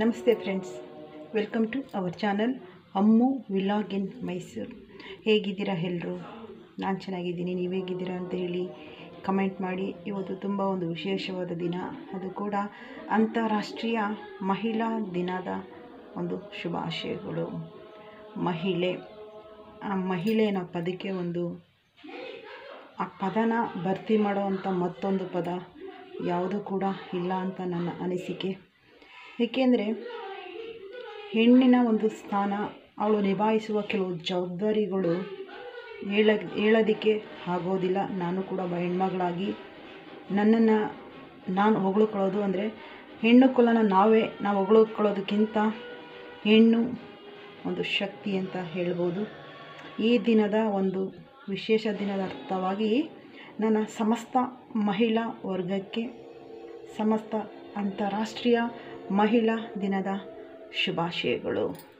ನಮಸ್ತೆ friends welcome to our channel Ammu vlog in Mysuru ಹೇಗಿದ್ದೀರಾ ಎಲ್ಲರೂ ನಾನು ಚೆನ್ನಾಗಿದ್ದೀನಿ, ನೀವು ಹೇಗಿದ್ದೀರಾ ಅಂತ ಹೇಳಿ ಕಮೆಂಟ್ ಮಾಡಿ. ಇವತ್ತು ತುಂಬ ಒಂದು ವಿಶೇಷವಾದ ದಿನ. ಅದು ಕೂಡ ಅಂತಾರಾಷ್ಟ್ರೀಯ ಮಹಿಳಾ ದಿನದ ಒಂದು ಶುಭಾಶಯಗಳು. ಮಹಿಳೆ. ಆ ಮಹಿಳೆ ಅನ್ನೋ ಪದಕ್ಕೆ ಒಂದು, ಆ ಪದನ ಭರ್ತಿ ಮಾಡೋವಂಥ ಮತ್ತೊಂದು ಪದ ಯಾವುದು ಕೂಡ ಇಲ್ಲ ಅಂತ ನನ್ನ ಅನಿಸಿಕೆ. ಏಕೆಂದರೆ ಹೆಣ್ಣಿನ ಒಂದು ಸ್ಥಾನ ಅವಳು ನಿಭಾಯಿಸುವ ಕೆಲವು ಜವಾಬ್ದಾರಿಗಳು ಹೇಳ, ಹೇಳೋದಕ್ಕೆ ಆಗೋದಿಲ್ಲ. ನಾನು ಕೂಡ ಒಬ್ಬ ಹೆಣ್ಮಗಳಾಗಿ ನನ್ನನ್ನು ನಾನು ಹೊಗಳ್ಕೊಳ್ಳೋದು ಅಂದರೆ ಹೆಣ್ಣು ಕುಲನ ನಾವೇ, ನಾವು ಹೊಗಳ್ಕೊಳ್ಳೋದಕ್ಕಿಂತ ಹೆಣ್ಣು ಒಂದು ಶಕ್ತಿ ಅಂತ ಹೇಳ್ಬೋದು. ಈ ದಿನದ ಒಂದು ವಿಶೇಷ ದಿನದ ಅರ್ಥವಾಗಿ ನನ್ನ ಸಮಸ್ತ ಮಹಿಳಾ ವರ್ಗಕ್ಕೆ, ಸಮಸ್ತ ಅಂತಾರಾಷ್ಟ್ರೀಯ ಮಹಿಳಾ ದಿನದ ಶುಭಾಶಯಗಳು.